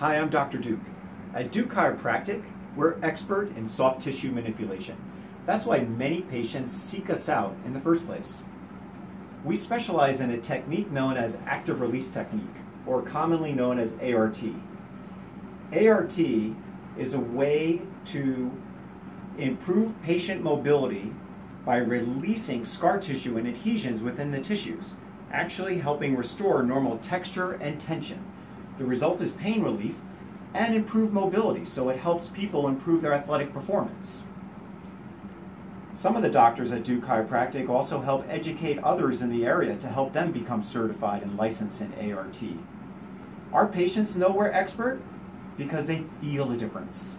Hi, I'm Dr. Duke. At Duke Chiropractic, we're expert in soft tissue manipulation. That's why many patients seek us out in the first place. We specialize in a technique known as active release technique, or commonly known as ART. ART is a way to improve patient mobility by releasing scar tissue and adhesions within the tissues, actually helping restore normal texture and tension. The result is pain relief and improved mobility, so it helps people improve their athletic performance. Some of the doctors at Duke Chiropractic also help educate others in the area to help them become certified and licensed in ART. Our patients know we're expert because they feel the difference.